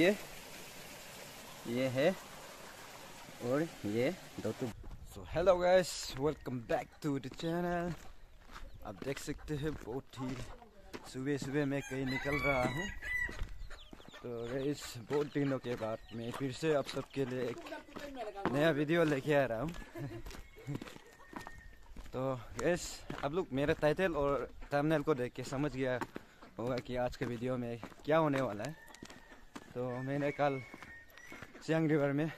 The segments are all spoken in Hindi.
देखिए ये है, और ये दो so hello guys welcome back to the channel आप देख सकते हैं, बहुत ही सुबह सुबह मैं कहीं निकल रहा हूँ। तो गाइस बहुत दिनों के बाद मैं फिर से आप सबके लिए एक नया वीडियो लेके आ रहा हूँ। तो गैस आप लोग मेरे टाइटल और थंबनेल को देख के समझ गया होगा कि आज के वीडियो में क्या होने वाला है। तो मैंने कल सियांग रिवर में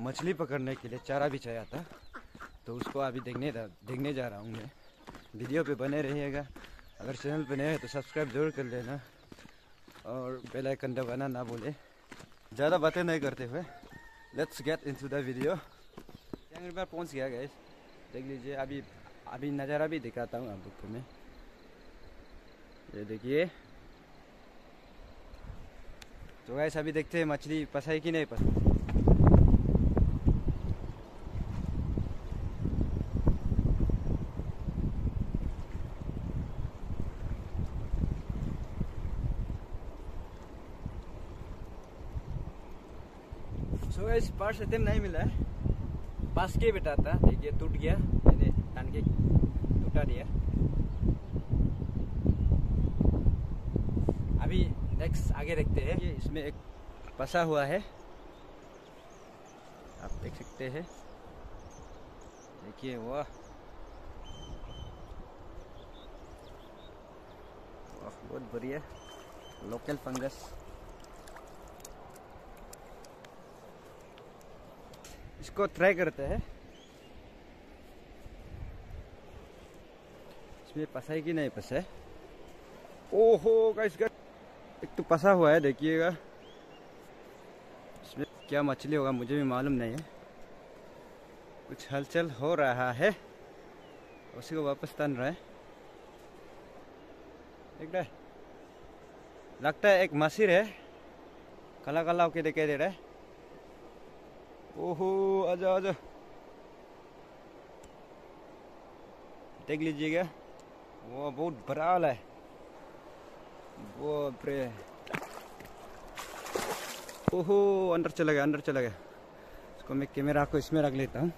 मछली पकड़ने के लिए चारा भी बिछाया था। तो उसको अभी देखने देखने जा रहा हूँ मैं। वीडियो पे बने रहिएगा। अगर चैनल पे नए हैं तो सब्सक्राइब ज़रूर कर लेना और बेल आइकन दबाना ना भूले। ज़्यादा बातें नहीं करते हुए let's get into the video Siang river पहुँच गया गए देख लीजिए, अभी अभी नज़ारा भी दिखाता हूँ आप लोग को मैं। ये देखिए। तो गैस अभी देखते हैं मछली पसाई कि नहीं पसाई सो गैस पार्स इतने नहीं मिला है। पास के बेटा था देखिए टूट गया, मैंने टान के टूटा दिया अभी नेक्स्ट आगे देखते हैं। ये इसमें एक फंसा हुआ है। आप देख सकते हैं। देखिए, वाह। बहुत बढ़िया। लोकल फंगस इसको ट्राई करते हैं। इसमें पसा है कि नहीं पसा है? ओहो का इसका एक तो पसा हुआ है, देखिएगा। इसमें क्या मछली होगा, मुझे भी मालूम नहीं है। कुछ हलचल हो रहा है। उसी को वापस तन रहा है। देख रहा लगता है एक मसीर है। काला काला होके दिखाई दे रहा है। ओहो, आजा आजा। देख लीजिएगा। वो बहुत बड़ा वाला है। वो प्रे ओहो, अंदर चला गया, अंदर चला गया। इसको मैं कैमरा को इसमें रख लेता हूँ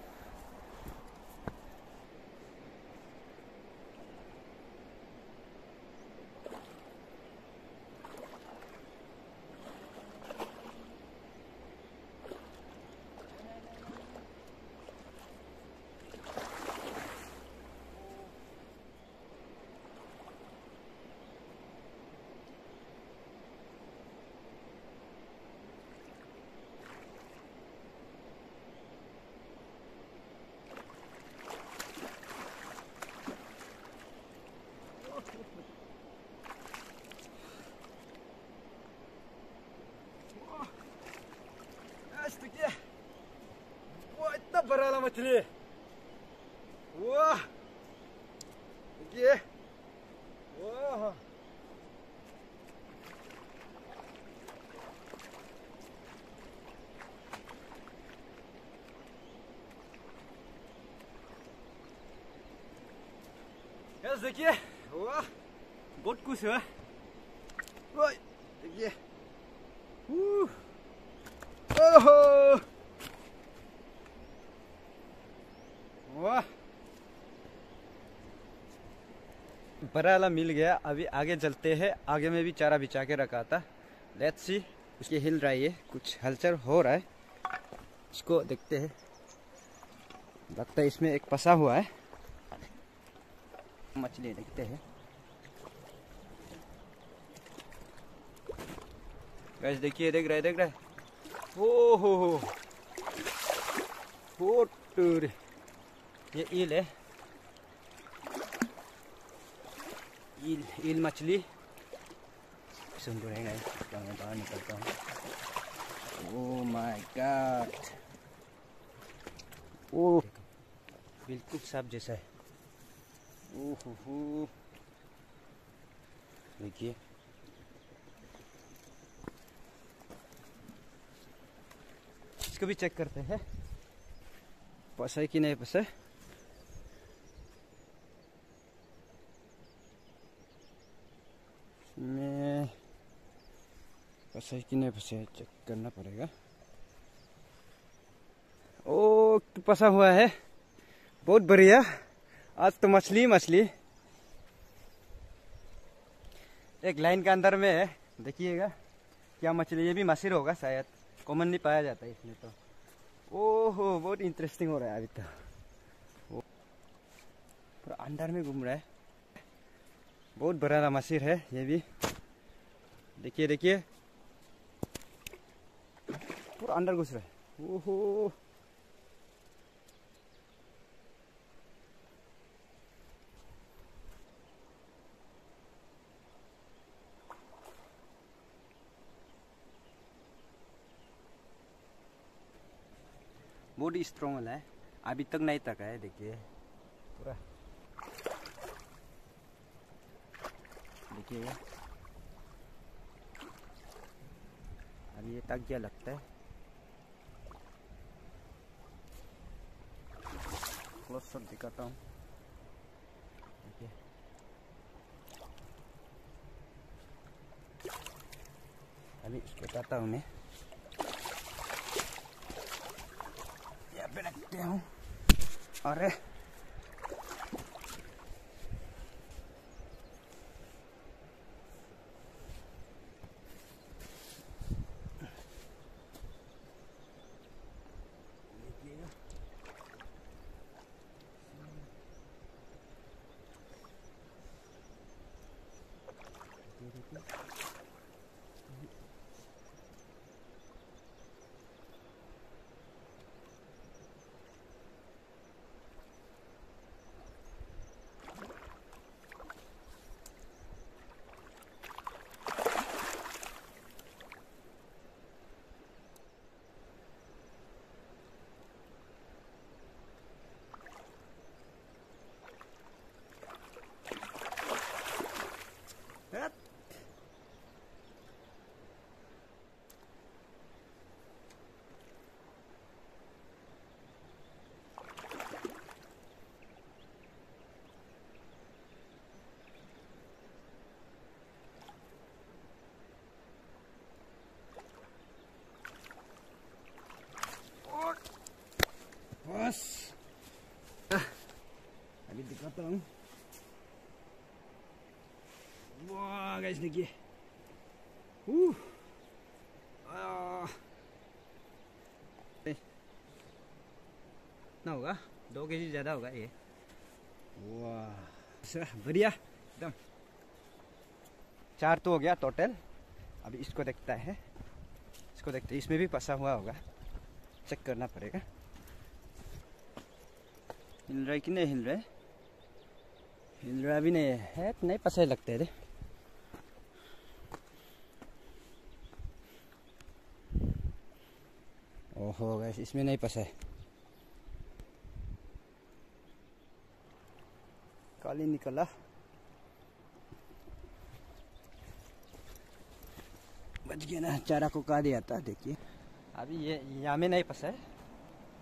देखिए वो इतना बड़ा वाला मछली वाह देखिए वाह यस देखिए वाह बहुत कुछ है देखिए ओहो वाह बराला मिल गया। अभी आगे चलते हैं। आगे में भी चारा बिछा के रखा था। लेट्स सी उसकी हिल रही है कुछ हलचल हो रहा है। इसको देखते हैं। लगता है इसमें एक फंसा हुआ है। मछली देखते हैं। गैस देखिए, देख रहा देख रहा ओ हो हो ये ईल है। ईल ईल मछली सुन रहे हैं मैं बाहर निकलता हूँ ओ माय गॉड ओ बिल्कुल साफ़ जैसा है। ओ हो हो देखिए। इसको भी चेक करते हैं। पसा है कि नहीं पसा है कि नहीं फंसे चेक करना पड़ेगा? ओ, फंसा हुआ है। बहुत बढ़िया। आज तो मछली मछली। एक लाइन के अंदर में है। देखिएगा। क्या मछली, ये भी मसीर होगा शायद। कॉमन नहीं पाया जाता इसमें तो। ओहो, बहुत इंटरेस्टिंग हो रहा है अभी तो। पूरा अंदर में घूम रहा है। बहुत बड़ा मसीर है ये भी। देखिए देखिए। पूरा अंदर घुस रहा है। ओहो। बॉडी स्ट्रॉन्ग वाला है। अभी तक नहीं तक है, देखिए। पूरा। देखिए। अभी ये तक गया लगता है। क्लोज दिखाता हूँ अभी बताता हूँ मैं यहाँ पे रखते हूँ अरे Thank you. बस अभी दिखाता हूँ वाह गाइस देखिए कितना होगा दो के जी ज़्यादा होगा ये वाह बढ़िया एकदम चार तो हो गया टोटल अभी इसको देखता है इसको देखते इसमें भी फंसा हुआ होगा चेक करना पड़ेगा हिल रहा है कि नहीं हिल रहा है। हिल रहा भी नहीं है नहीं पसे लगते रे। ओहो गैस इसमें नहीं पसा। काली निकला। बच गया ना, चारा को का दिया था, देखिए। अभी ये, यहाँ में नहीं फंसा है।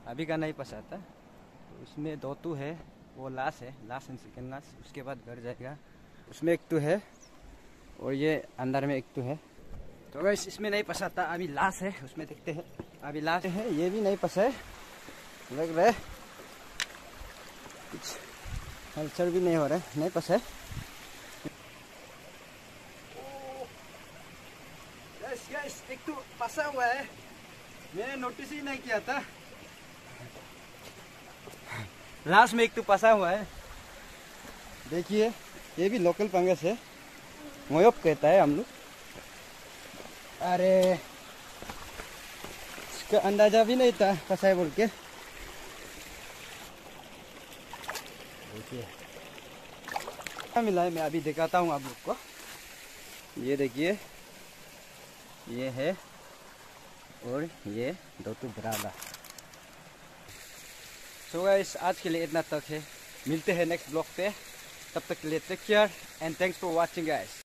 अभी का नहीं फंसा था। उसमें दो तू है, वो लाश है, लाश एंड सेकेंड लाश, उसके बाद घर जाएगा। उसमें एक तो है और ये अंदर में एक तो है। तो वैसे इसमें नहीं था, अभी लाश है, उसमें देखते हैं, अभी लाश है, ये भी नहीं फंसा है। लग रहा है, कुछ हलचल भी नहीं हो रहा है, नहीं फंसा है। एक तो फंसा हुआ है। मैंने नोटिस ही नहीं किया था। लास्ट में एक तो फंसा हुआ है। देखिए, ये भी लोकल पंगस है। मोयप कहता है हम लोग। अरे, इसका अंदाज़ा भी नहीं था फंसा है बोल के। देखिए। क्या मिला है, मैं अभी दिखाता हूँ आप लोग को। ये देखिए, ये है और ये दो तो बराबर। सो गाइस आज के लिए इतना तक है। मिलते हैं नेक्स्ट ब्लॉग पे। तब तक के लिए take care and thanks for watching guys